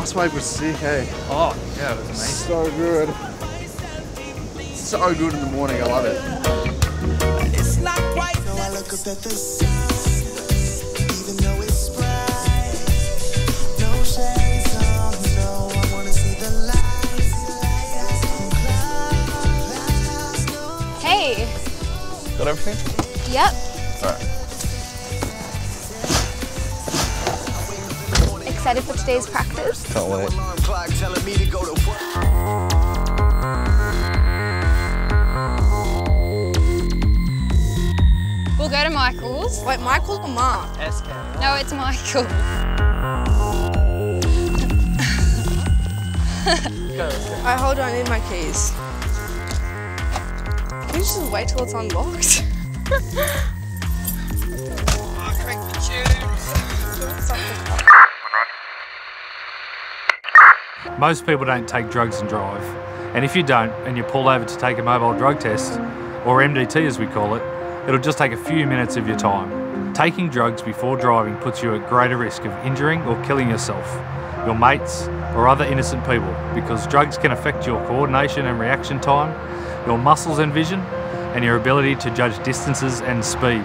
last wave was sick, hey? Oh, yeah, it was amazing. So good. So good in the morning, I love it. It's not quite. So I look up at the sun, even though it's bright. No shades on, no, I wanna see the lights. Hey. Got everything? Yep. Alright. Excited for today's practice? Can't wait. alarm clock telling me to go to work. We'll go to Michael's. Wait, Michael or Mark? No, it's Michael. I hold on, I need my keys. Can you just wait till it's unlocked? Most people don't take drugs and drive. And if you don't, and you're pulled over to take a mobile drug test, or MDT as we call it, it'll just take a few minutes of your time. Taking drugs before driving puts you at greater risk of injuring or killing yourself, your mates, or other innocent people because drugs can affect your coordination and reaction time, your muscles and vision, and your ability to judge distances and speed.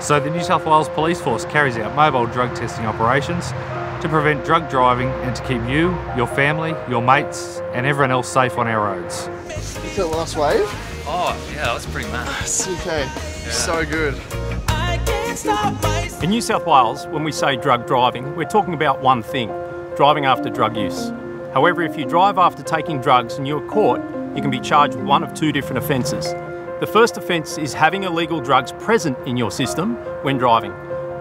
So the New South Wales Police Force carries out mobile drug testing operations to prevent drug driving and to keep you, your family, your mates, and everyone else safe on our roads. Is that last wave? Oh, yeah, that was pretty mad. Sick, hey? So good. I can't stop myself. In New South Wales, when we say drug driving, we're talking about one thing driving after drug use. However, if you drive after taking drugs and you're caught, you can be charged with one of two different offences. The first offence is having illegal drugs present in your system when driving.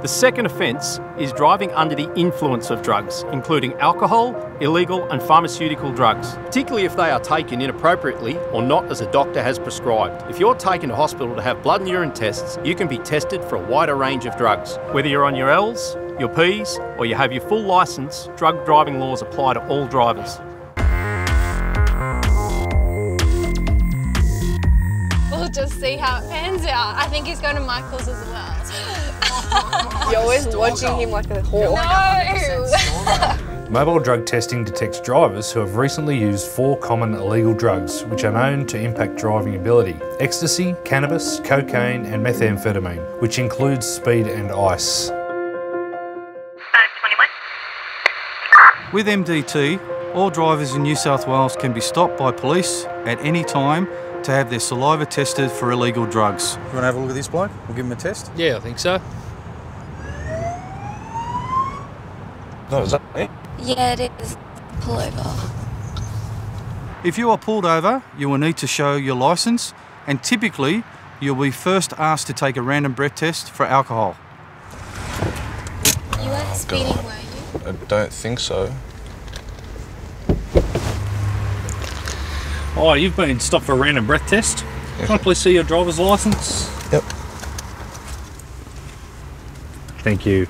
The second offence is driving under the influence of drugs, including alcohol, illegal and pharmaceutical drugs, particularly if they are taken inappropriately or not as a doctor has prescribed. If you're taken to hospital to have blood and urine tests, you can be tested for a wider range of drugs. Whether you're on your L's, your P's, or you have your full licence, drug driving laws apply to all drivers. We'll just see how it pans out. I think he's going to Michael's as well. You're always watching him like a hawk. No! Mobile drug testing detects drivers who have recently used four common illegal drugs which are known to impact driving ability ecstasy, cannabis, cocaine, and methamphetamine, which includes speed and ice. With MDT, all drivers in New South Wales can be stopped by police at any time to have their saliva tested for illegal drugs. You want to have a look at this bloke? We'll give him a test. Yeah, I think so. No, is that me? Yeah, it is. Pull over. If you are pulled over, you will need to show your licence and typically you'll be first asked to take a random breath test for alcohol. You weren't oh, speeding, were you? I don't think so. Oh, you've been stopped for a random breath test. Can I please see your driver's licence? Yep. Thank you.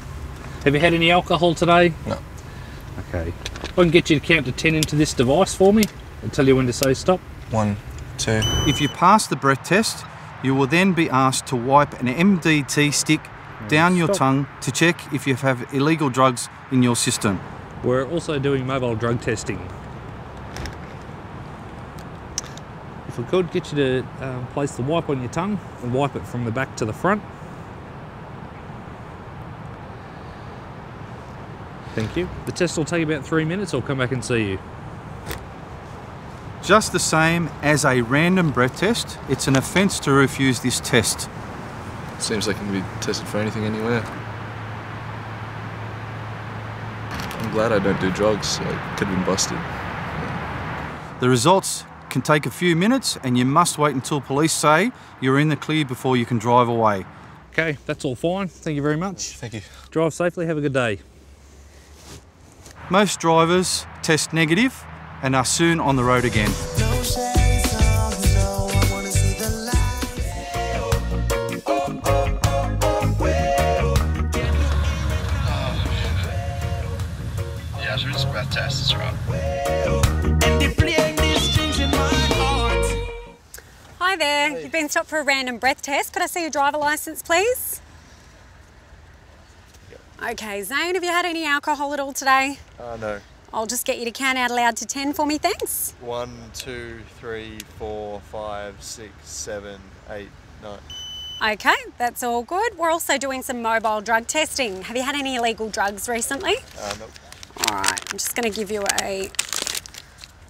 Have you had any alcohol today? No. Okay. I can get you to count to 10 into this device for me and tell you when to say stop. One, two. If you pass the breath test, you will then be asked to wipe an MDT stick mm, down your tongue to check if you have illegal drugs in your system. We're also doing mobile drug testing. If we could get you to um, place the wipe on your tongue and wipe it from the back to the front. Thank you. The test will take about three minutes. I'll come back and see you. Just the same as a random breath test, it's an offence to refuse this test. Seems like I can be tested for anything anywhere. I'm glad I don't do drugs. so I could have been busted. The results can take a few minutes and you must wait until police say you're in the clear before you can drive away. Okay, that's all fine. Thank you very much. Thank you. Drive safely. Have a good day. Most drivers test negative and are soon on the road again. You've been stopped for a random breath test. Could I see your driver license, please? Yep. Okay, Zane, have you had any alcohol at all today? Uh, no. I'll just get you to count out aloud to 10 for me, thanks. One, two, three, four, five, six, seven, eight, nine. Okay, that's all good. We're also doing some mobile drug testing. Have you had any illegal drugs recently? Uh, nope. All right, I'm just going to give you a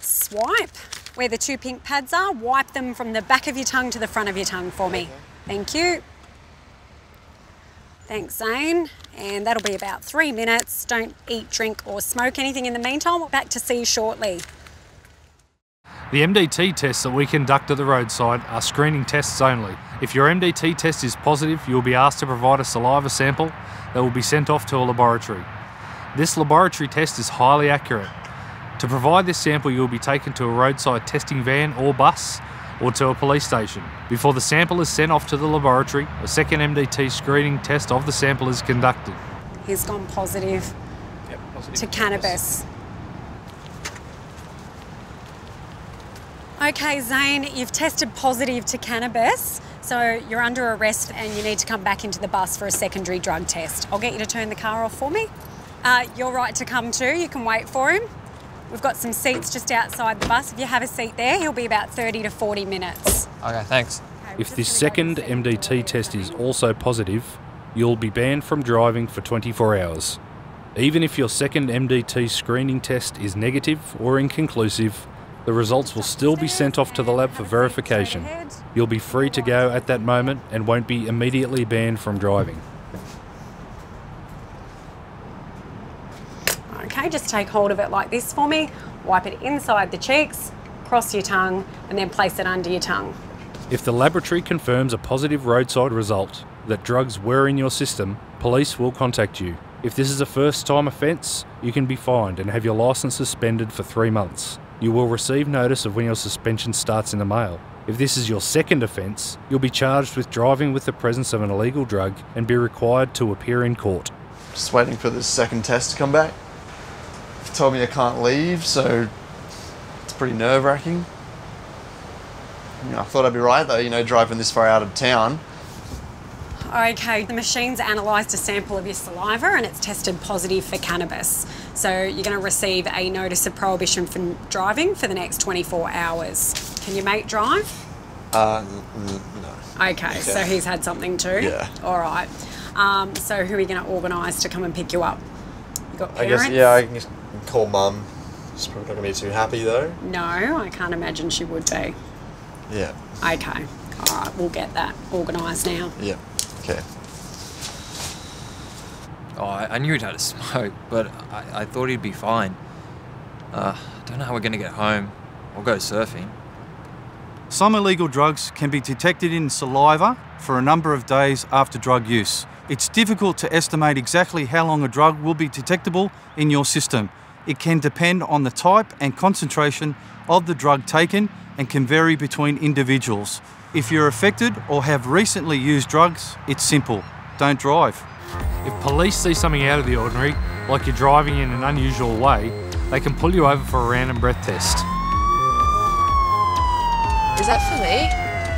swipe where the two pink pads are. Wipe them from the back of your tongue to the front of your tongue for me. Thank you. Thanks, Zane. And that'll be about three minutes. Don't eat, drink, or smoke anything in the meantime. We're back to see you shortly. The MDT tests that we conduct at the roadside are screening tests only. If your MDT test is positive, you will be asked to provide a saliva sample that will be sent off to a laboratory. This laboratory test is highly accurate. To provide this sample, you will be taken to a roadside testing van or bus or to a police station. Before the sample is sent off to the laboratory, a second MDT screening test of the sample is conducted. He's gone positive to cannabis. Okay, Zane, you've tested positive to cannabis, so you're under arrest and you need to come back into the bus for a secondary drug test. I'll get you to turn the car off for me. Uh, you're right to come too, you can wait for him. We've got some seats just outside the bus. If you have a seat there, he'll be about 30 to 40 minutes. Okay, thanks. If this second MDT test is also positive, you'll be banned from driving for 24 hours. Even if your second MDT screening test is negative or inconclusive, the results will still be sent off to the lab for verification. You'll be free to go at that moment and won't be immediately banned from driving. Okay, just take hold of it like this for me. Wipe it inside the cheeks, cross your tongue, and then place it under your tongue. If the laboratory confirms a positive roadside result that drugs were in your system, police will contact you. If this is a first time offence, you can be fined and have your licence suspended for three months. You will receive notice of when your suspension starts in the mail. If this is your second offence, you'll be charged with driving with the presence of an illegal drug and be required to appear in court. Just waiting for the second test to come back. Told me I can't leave, so it's pretty nerve wracking. You know, I thought I'd be right though, you know, driving this far out of town. Okay, the machine's analysed a sample of your saliva and it's tested positive for cannabis. So you're going to receive a notice of prohibition from driving for the next 24 hours. Can your mate drive? Uh, no. Okay, so he's had something too? Yeah. All right. Um, so who are you going to organise to come and pick you up? You got I parents? guess, yeah, I can just call mum. She's probably not going to be too happy though. No, I can't imagine she would be. Yeah. Okay. All right, we'll get that organised now. Yeah. Okay. Oh, I, I knew he'd had a smoke, but I, I thought he'd be fine. Uh, I don't know how we're gonna get home. I'll go surfing. Some illegal drugs can be detected in saliva for a number of days after drug use. It's difficult to estimate exactly how long a drug will be detectable in your system. It can depend on the type and concentration of the drug taken and can vary between individuals. If you're affected or have recently used drugs, it's simple don't drive. If police see something out of the ordinary, like you're driving in an unusual way, they can pull you over for a random breath test. Is that for me?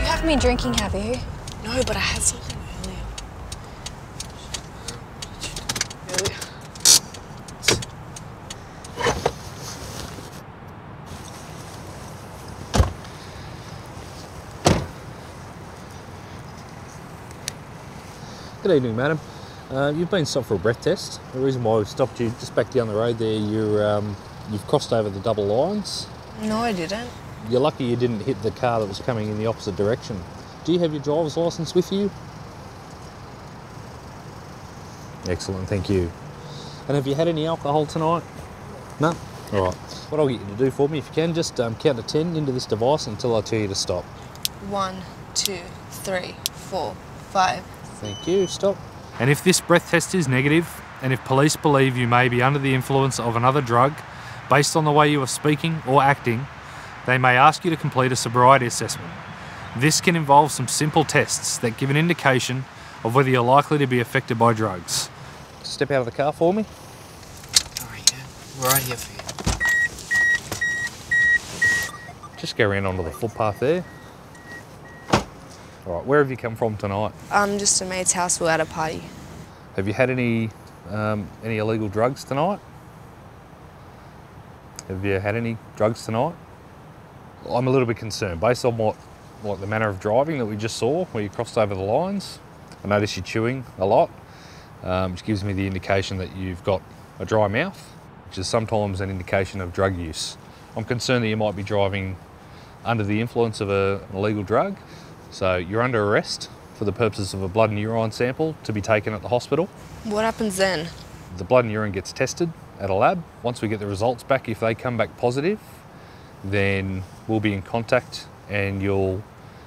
You haven't been drinking, have you? No, but I had something earlier. Really? Good evening, madam. Uh, you've been stopped for a breath test. The reason why we've stopped you just back down the road there, you're, um, you've crossed over the double lines. No, I didn't. You're lucky you didn't hit the car that was coming in the opposite direction. Do you have your driver's license with you? Excellent, thank you. And have you had any alcohol tonight? No? All right. What I'll get you to do for me, if you can, just um, count to 10 into this device until I tell you to stop. One, two, three, four, five. Thank you, stop. And if this breath test is negative, and if police believe you may be under the influence of another drug, based on the way you are speaking or acting, they may ask you to complete a sobriety assessment. This can involve some simple tests that give an indication of whether you're likely to be affected by drugs. Step out of the car for me. We're right here for you. Just go around onto the footpath there. All right, where have you come from tonight? Um, just a mate's house. We're at a party. Have you had any um, any illegal drugs tonight? Have you had any drugs tonight? I'm a little bit concerned based on what, what the manner of driving that we just saw, where you crossed over the lines. I notice you're chewing a lot, um, which gives me the indication that you've got a dry mouth, which is sometimes an indication of drug use. I'm concerned that you might be driving under the influence of a, an illegal drug. So you're under arrest for the purposes of a blood and urine sample to be taken at the hospital. What happens then? The blood and urine gets tested at a lab. Once we get the results back, if they come back positive, then we'll be in contact and you'll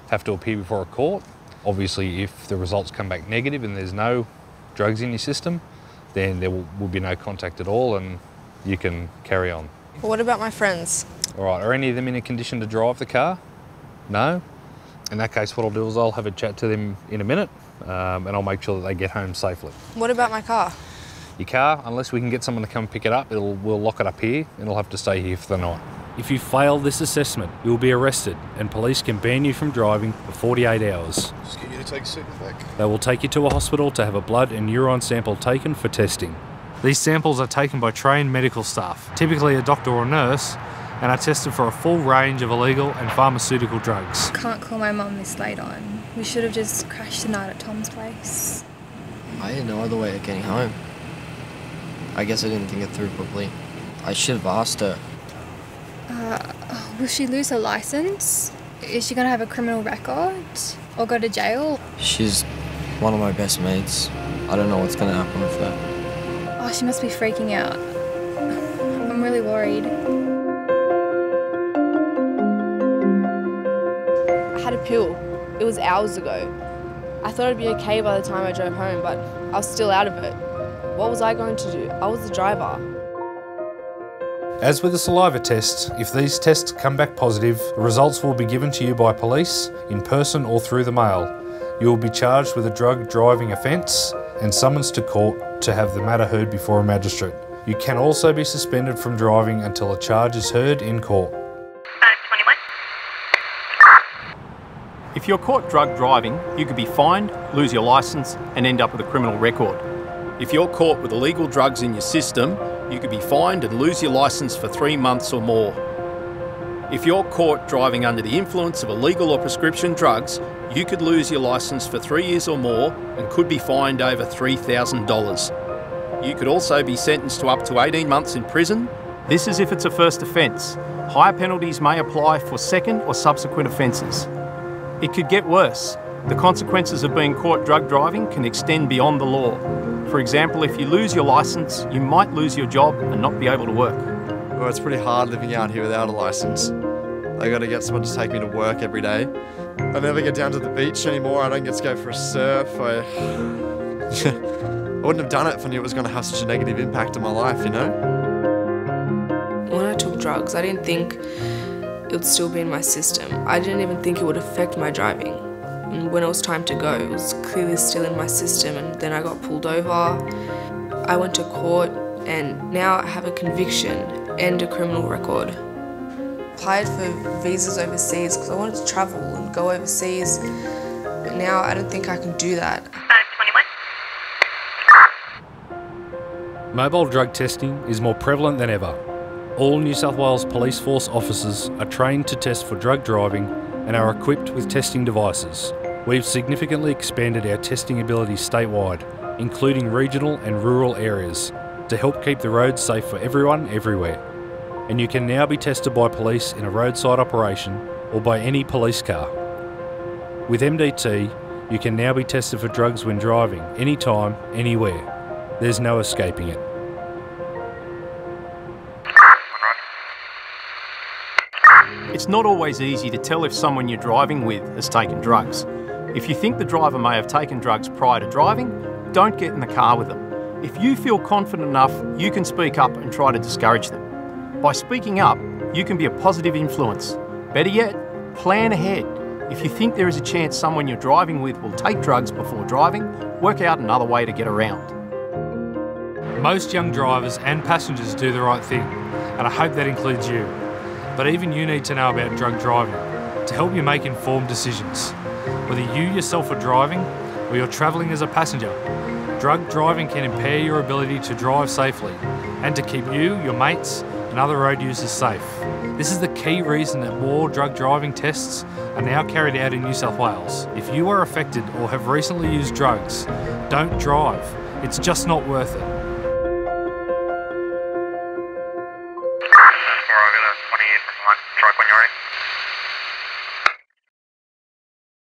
have to appear before a court. Obviously, if the results come back negative and there's no drugs in your system, then there will, will be no contact at all and you can carry on. What about my friends? All right, are any of them in a condition to drive the car? No? In that case, what I'll do is I'll have a chat to them in a minute um, and I'll make sure that they get home safely. What about my car? Your car, unless we can get someone to come pick it up, it'll, we'll lock it up here and it'll have to stay here for the night. If you fail this assessment, you'll be arrested and police can ban you from driving for 48 hours. Just get you to take a seat back. They will take you to a hospital to have a blood and urine sample taken for testing. These samples are taken by trained medical staff, typically a doctor or nurse, and are tested for a full range of illegal and pharmaceutical drugs. Can't call my mum this late on. We should have just crashed the night at Tom's place. I had no other way of getting home. I guess I didn't think it through properly. I should have asked her. Uh, will she lose her license? Is she gonna have a criminal record? Or go to jail? She's one of my best mates. I don't know what's gonna happen with her. Oh, she must be freaking out. I'm really worried. Pill. It was hours ago. I thought I'd be okay by the time I drove home, but I was still out of it. What was I going to do? I was the driver. As with the saliva test, if these tests come back positive, the results will be given to you by police, in person or through the mail. You will be charged with a drug driving offence and summons to court to have the matter heard before a magistrate. You can also be suspended from driving until a charge is heard in court. If you're caught drug driving, you could be fined, lose your licence, and end up with a criminal record. If you're caught with illegal drugs in your system, you could be fined and lose your licence for three months or more. If you're caught driving under the influence of illegal or prescription drugs, you could lose your licence for three years or more and could be fined over $3,000. You could also be sentenced to up to 18 months in prison. This is if it's a first offence. Higher penalties may apply for second or subsequent offences. It could get worse. The consequences of being caught drug driving can extend beyond the law. For example, if you lose your licence, you might lose your job and not be able to work. Well, it's pretty hard living out here without a license. I gotta get someone to take me to work every day. I never get down to the beach anymore. I don't get to go for a surf. I, I wouldn't have done it if I knew it was gonna have such a negative impact on my life, you know? When I took drugs, I didn't think it would still be in my system. I didn't even think it would affect my driving. And when it was time to go, it was clearly still in my system, and then I got pulled over. I went to court, and now I have a conviction and a criminal record. Applied for visas overseas because I wanted to travel and go overseas, but now I don't think I can do that. Mobile drug testing is more prevalent than ever. All New South Wales Police Force officers are trained to test for drug driving and are equipped with testing devices. We've significantly expanded our testing ability statewide, including regional and rural areas, to help keep the roads safe for everyone everywhere. And you can now be tested by police in a roadside operation or by any police car. With MDT, you can now be tested for drugs when driving, anytime, anywhere. There's no escaping it. It's not always easy to tell if someone you're driving with has taken drugs. If you think the driver may have taken drugs prior to driving, don't get in the car with them. If you feel confident enough, you can speak up and try to discourage them. By speaking up, you can be a positive influence. Better yet, plan ahead. If you think there is a chance someone you're driving with will take drugs before driving, work out another way to get around. Most young drivers and passengers do the right thing, and I hope that includes you. But even you need to know about drug driving to help you make informed decisions. Whether you yourself are driving or you're travelling as a passenger, drug driving can impair your ability to drive safely and to keep you, your mates, and other road users safe. This is the key reason that more drug driving tests are now carried out in New South Wales. If you are affected or have recently used drugs, don't drive. It's just not worth it.